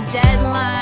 the deadline.